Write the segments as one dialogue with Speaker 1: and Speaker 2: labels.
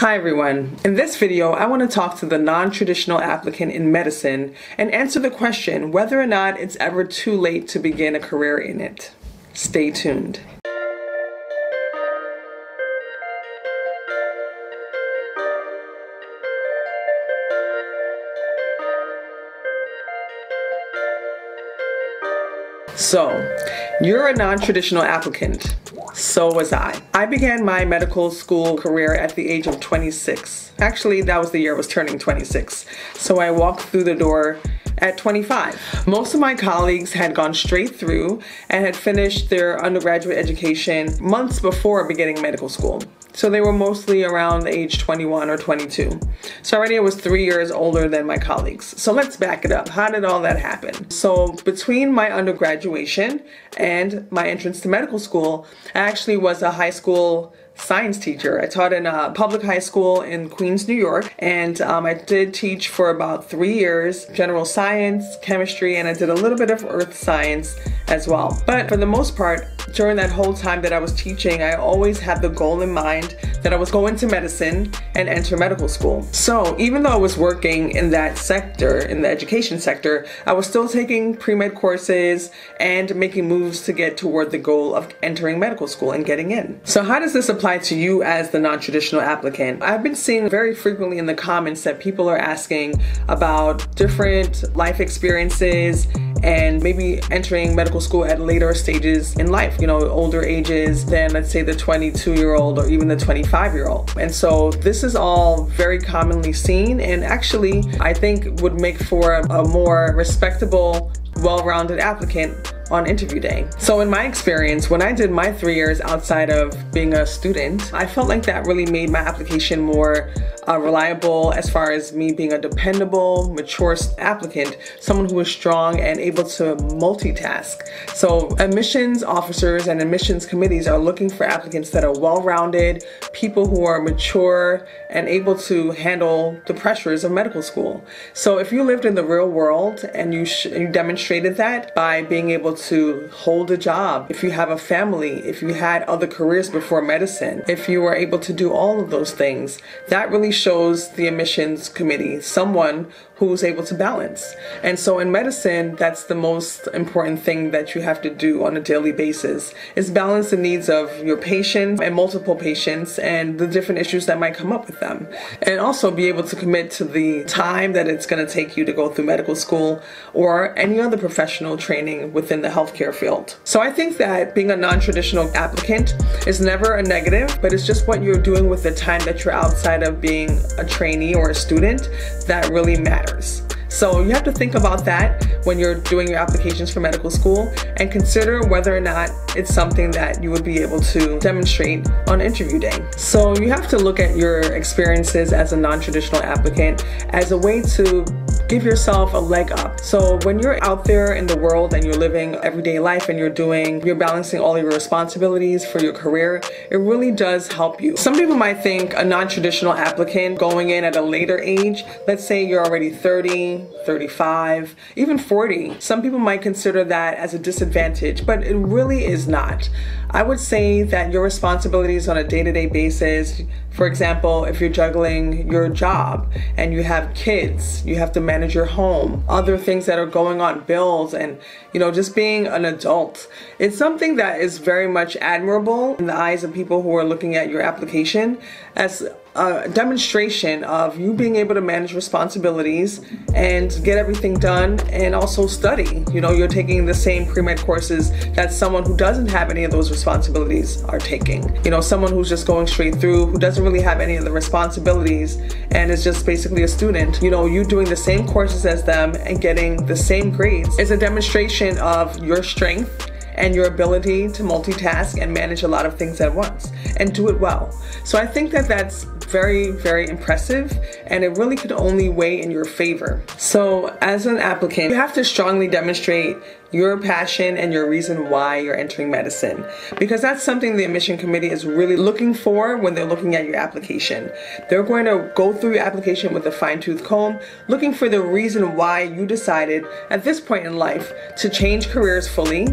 Speaker 1: Hi everyone. In this video, I want to talk to the non-traditional applicant in medicine and answer the question whether or not it's ever too late to begin a career in it. Stay tuned. So, you're a non-traditional applicant. So was I. I began my medical school career at the age of 26. Actually, that was the year I was turning 26. So I walked through the door at 25. Most of my colleagues had gone straight through and had finished their undergraduate education months before beginning medical school. So they were mostly around age 21 or 22. So already I was three years older than my colleagues. So let's back it up. How did all that happen? So between my undergraduation and my entrance to medical school, I actually was a high school science teacher. I taught in a public high school in Queens, New York, and um, I did teach for about three years general science, chemistry, and I did a little bit of earth science as well. But for the most part, during that whole time that I was teaching, I always had the goal in mind that I was going to medicine and enter medical school. So even though I was working in that sector, in the education sector, I was still taking pre-med courses and making moves to get toward the goal of entering medical school and getting in. So how does this apply to you as the non-traditional applicant? I've been seeing very frequently in the comments that people are asking about different life experiences and maybe entering medical school at later stages in life, you know, older ages than let's say the 22 year old or even the 25 year old. And so this is all very commonly seen and actually I think would make for a, more respectable, well-rounded applicant on interview day. So in my experience, when I did my three years outside of being a student, I felt like that really made my application more uh, reliable as far as me being a dependable, mature applicant, someone who is strong and able to multitask. So admissions officers and admissions committees are looking for applicants that are well-rounded, people who are mature and able to handle the pressures of medical school. So if you lived in the real world and you, you demonstrated that by being able to hold a job, if you have a family, if you had other careers before medicine, if you were able to do all of those things, that really shows the admissions committee someone who's able to balance. And so in medicine, that's the most important thing that you have to do on a daily basis is balance the needs of your patient and multiple patients and the different issues that might come up with them. And also be able to commit to the time that it's going to take you to go through medical school or any other professional training within the healthcare field. So I think that being a non-traditional applicant is never a negative, but it's just what you're doing with the time that you're outside of being a trainee or a student that really matters. So you have to think about that when you're doing your applications for medical school and consider whether or not it's something that you would be able to demonstrate on interview day. So you have to look at your experiences as a non-traditional applicant as a way to give yourself a leg up. So when you're out there in the world and you're living everyday life and you're doing, you're balancing all your responsibilities for your career, it really does help you. Some people might think a non-traditional applicant going in at a later age, let's say you're already 30, 35, even 40, some people might consider that as a disadvantage, but it really is not. I would say that your responsibilities on a day-to-day basis, for example, if you're juggling your job and you have kids, you have to manage your home, other things that are going on, bills, and you know, just being an adult. It's something that is very much admirable in the eyes of people who are looking at your application as a demonstration of you being able to manage responsibilities and get everything done and also study. You know, you're taking the same pre-med courses that someone who doesn't have any of those responsibilities are taking. You know, someone who's just going straight through, who doesn't really have any of the responsibilities and is just basically a student. You know, you doing the same courses as them and getting the same grades is a demonstration of your strength and your ability to multitask and manage a lot of things at once and do it well. So I think that that's very, very impressive and it really could only weigh in your favor. So as an applicant, you have to strongly demonstrate your passion and your reason why you're entering medicine because that's something the admission committee is really looking for when they're looking at your application. They're going to go through your application with a fine tooth comb looking for the reason why you decided at this point in life to change careers fully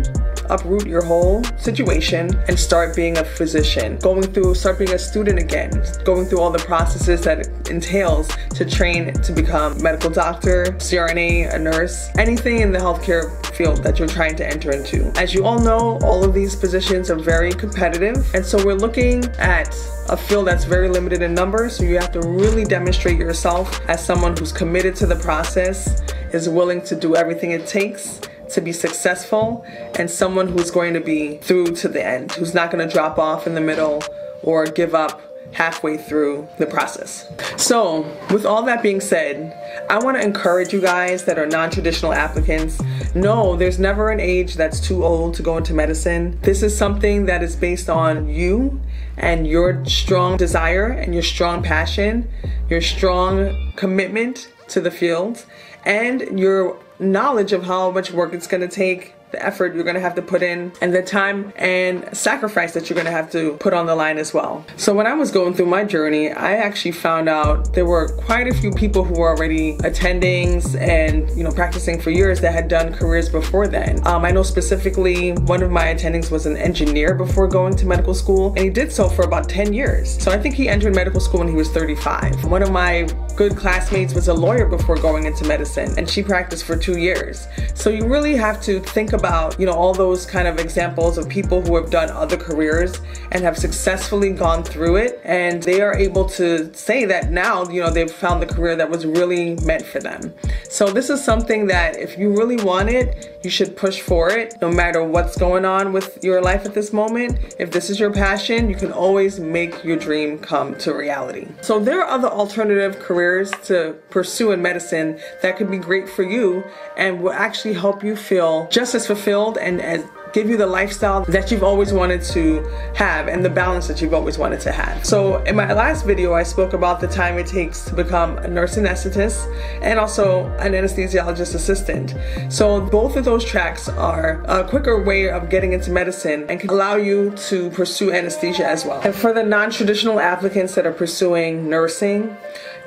Speaker 1: uproot your whole situation and start being a physician. Going through, start being a student again, going through all the processes that it entails to train to become medical doctor, CRNA, a nurse, anything in the healthcare field that you're trying to enter into. As you all know, all of these positions are very competitive, and so we're looking at a field that's very limited in numbers, so you have to really demonstrate yourself as someone who's committed to the process, is willing to do everything it takes to be successful, and someone who's going to be through to the end, who's not going to drop off in the middle or give up halfway through the process. So, with all that being said, I want to encourage you guys that are non traditional applicants no, there's never an age that's too old to go into medicine. This is something that is based on you and your strong desire and your strong passion, your strong commitment to the field, and your knowledge of how much work it's going to take the effort you're going to have to put in and the time and sacrifice that you're going to have to put on the line as well. So when I was going through my journey, I actually found out there were quite a few people who were already attendings and you know practicing for years that had done careers before then. Um, I know specifically one of my attendings was an engineer before going to medical school and he did so for about 10 years. So I think he entered medical school when he was 35. One of my good classmates was a lawyer before going into medicine and she practiced for two years. So you really have to think about about, you know, all those kind of examples of people who have done other careers and have successfully gone through it. And they are able to say that now, you know, they've found the career that was really meant for them. So this is something that if you really want it, you should push for it no matter what's going on with your life at this moment. If this is your passion, you can always make your dream come to reality. So there are other alternative careers to pursue in medicine that could be great for you and will actually help you feel just as fulfilled and as give you the lifestyle that you've always wanted to have and the balance that you've always wanted to have. So in my last video, I spoke about the time it takes to become a nurse anesthetist and also an anesthesiologist assistant. So both of those tracks are a quicker way of getting into medicine and can allow you to pursue anesthesia as well. And for the non-traditional applicants that are pursuing nursing,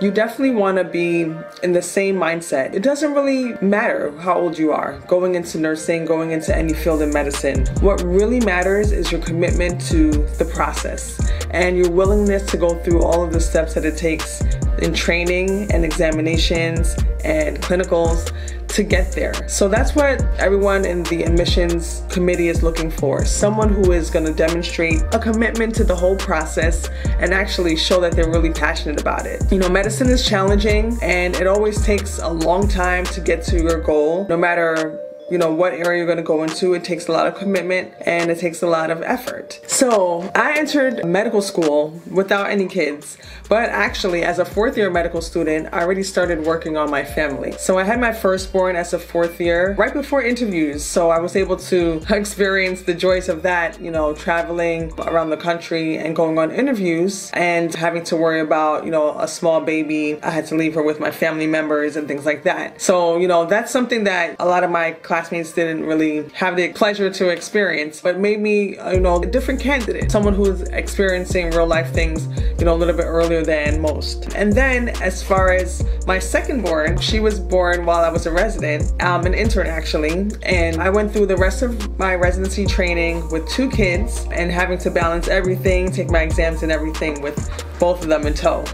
Speaker 1: you definitely want to be in the same mindset. It doesn't really matter how old you are going into nursing, going into any field in medicine. What really matters is your commitment to the process and your willingness to go through all of the steps that it takes in training and examinations and clinicals to get there. So that's what everyone in the admissions committee is looking for. Someone who is going to demonstrate a commitment to the whole process and actually show that they're really passionate about it. You know, medicine is challenging and it always takes a long time to get to your goal, no matter you know what area you're going to go into it takes a lot of commitment and it takes a lot of effort. So i entered medical school without any kids but actually as a fourth year medical student i already started working on my family. So i had my firstborn as a fourth year right before interviews so i was able to experience the joys of that you know traveling around the country and going on interviews and having to worry about you know a small baby. I had to leave her with my family members and things like that. So you know that's something that a lot of my classmates didn't really have the pleasure to experience, but made me, you know, a different candidate, someone who's experiencing real life things, you know, a little bit earlier than most. And then as far as my second born, she was born while I was a resident, um, an intern actually, and I went through the rest of my residency training with two kids and having to balance everything, take my exams and everything with both of them in tow.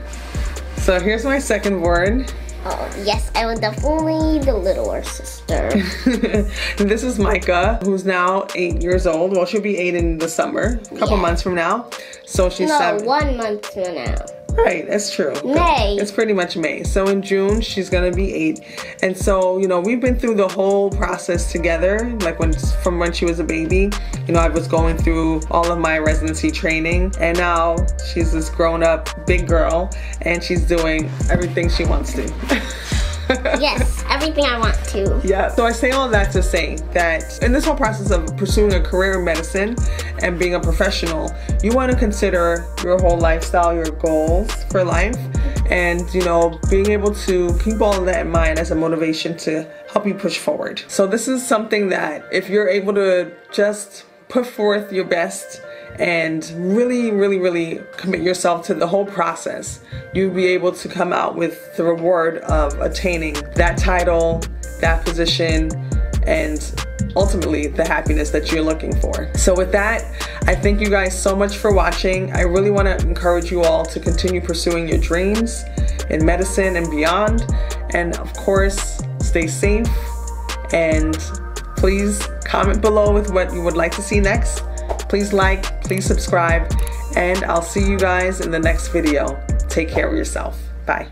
Speaker 1: So here's my second born.
Speaker 2: Oh, yes, I was definitely the littler sister.
Speaker 1: this is Micah, who's now eight years old. Well, she'll be eight in the summer, a couple yeah. months from now. So she's
Speaker 2: no,
Speaker 1: seven.
Speaker 2: one month from now.
Speaker 1: Right, that's true.
Speaker 2: May.
Speaker 1: It's pretty much May. So in June, she's gonna be eight. And so, you know, we've been through the whole process together, like when from when she was a baby. You know, I was going through all of my residency training, and now she's this grown up big girl, and she's doing everything she wants to.
Speaker 2: yes, everything I want to.
Speaker 1: Yeah, so I say all that to say that in this whole process of pursuing a career in medicine and being a professional, you want to consider your whole lifestyle, your goals for life, and you know, being able to keep all of that in mind as a motivation to help you push forward. So, this is something that if you're able to just put forth your best and really, really, really commit yourself to the whole process, you'll be able to come out with the reward of attaining that title, that position, and ultimately the happiness that you're looking for. So, with that, I thank you guys so much for watching. I really want to encourage you all to continue pursuing your dreams in medicine and beyond. And of course, stay safe and please comment below with what you would like to see next. Please like, please subscribe, and I'll see you guys in the next video. Take care of yourself. Bye.